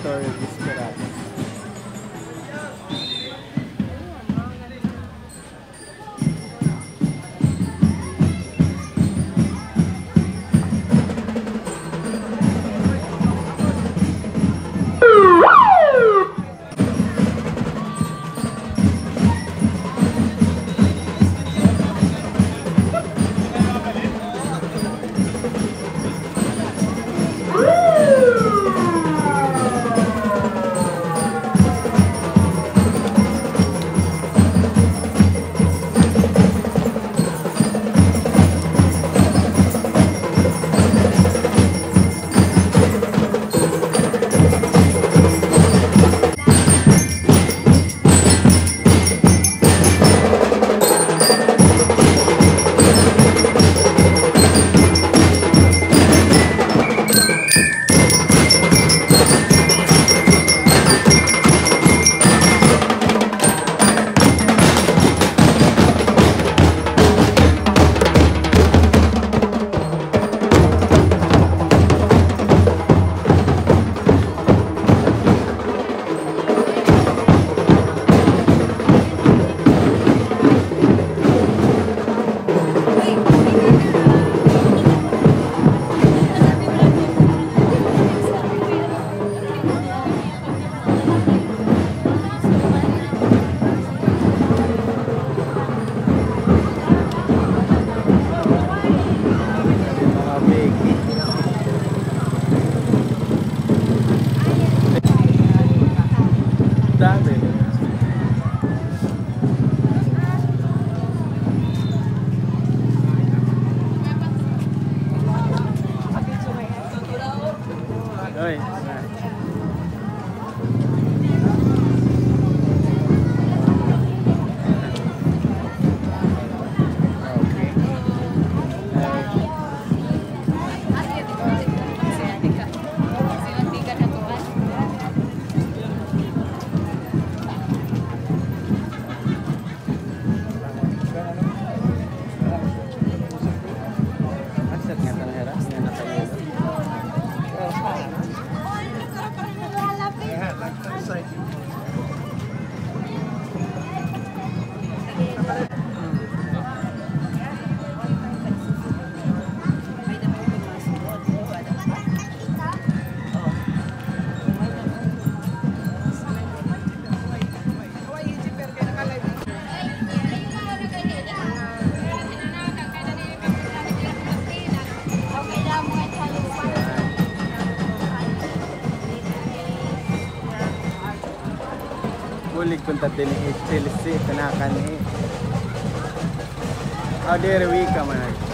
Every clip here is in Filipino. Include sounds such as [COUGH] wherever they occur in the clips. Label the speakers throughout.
Speaker 1: story punta din ni Chelsea tanakan ni. Oh, there we.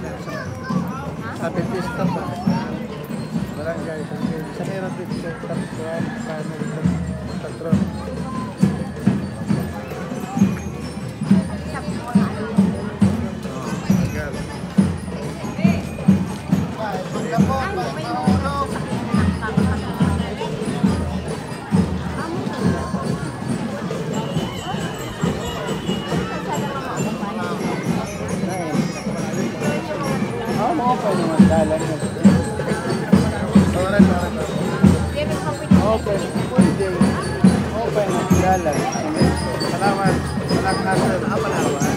Speaker 1: Ha? Ah, 50 stop. Barangay, sa mayroon 50 stop sa family control. Open, open, jalan. Salamat, salamat, apa nama?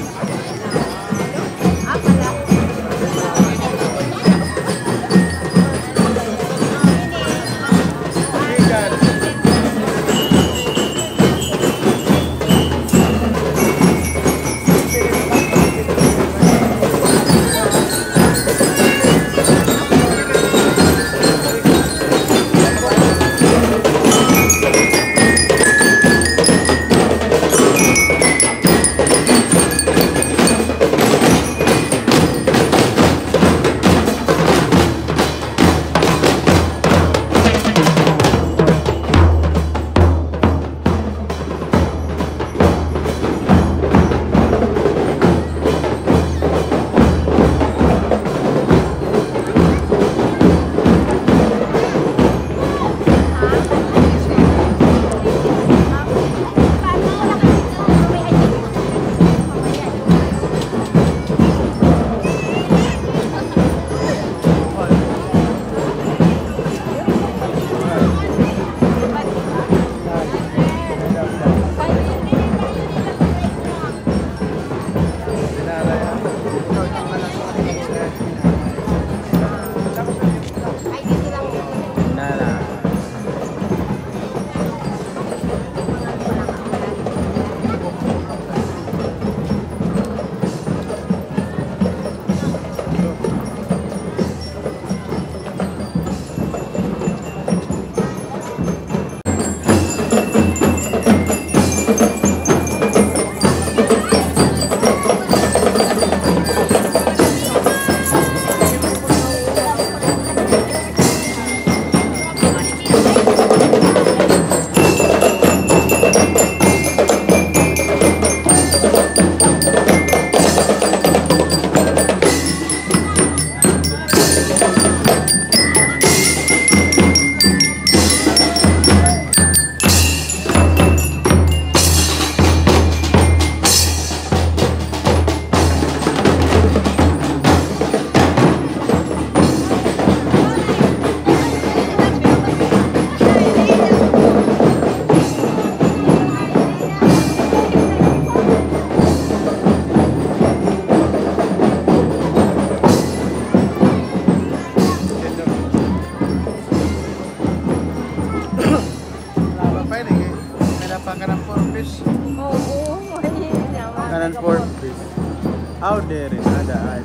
Speaker 1: out there in other eyes.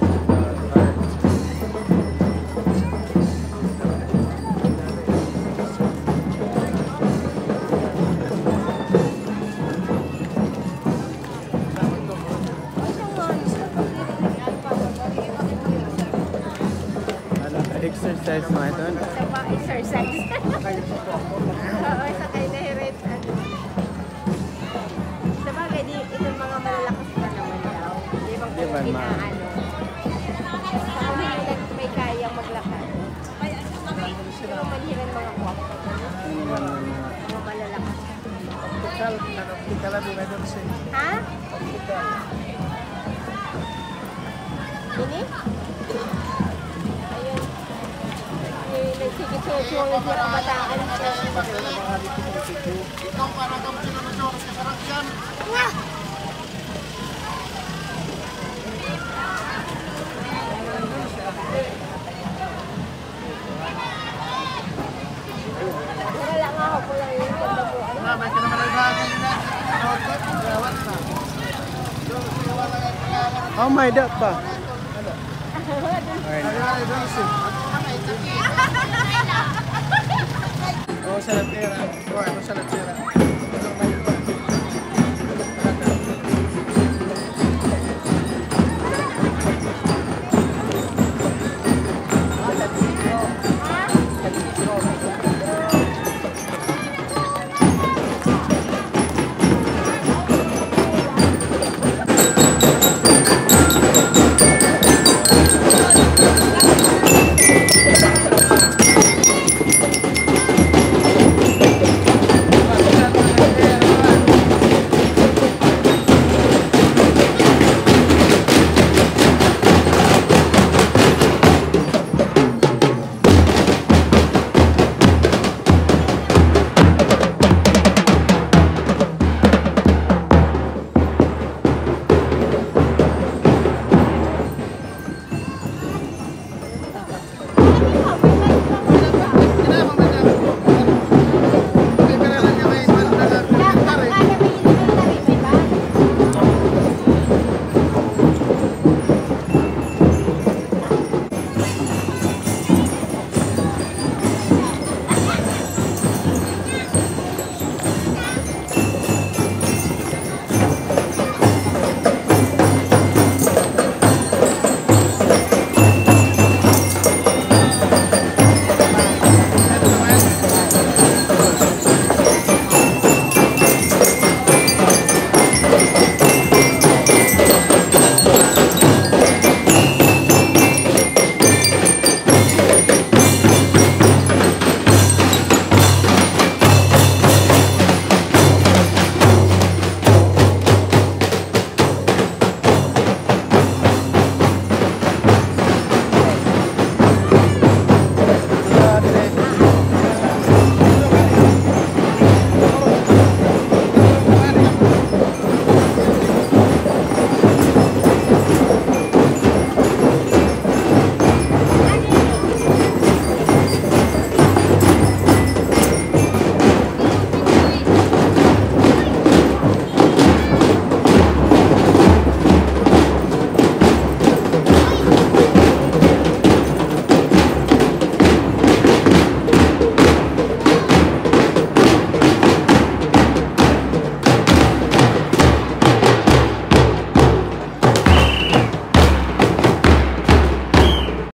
Speaker 1: Exercise
Speaker 2: marathon.
Speaker 1: Exercise. [LAUGHS]
Speaker 2: inaano. May, may kayang maglakad. Hindi mo manhiran mga.
Speaker 1: Ano ang mga
Speaker 2: malalakas.
Speaker 1: Optical, optical na din doon siya.
Speaker 2: Ha?
Speaker 1: Optical.
Speaker 2: Ini? Ayun. Eh, nagsikisusuwa na siya kabataan. Wah! Nga ako lang yun.
Speaker 1: Na, may kinamalag na ako nila. Oh my god siya. Oh, sa latera. Oh, ano sa latera?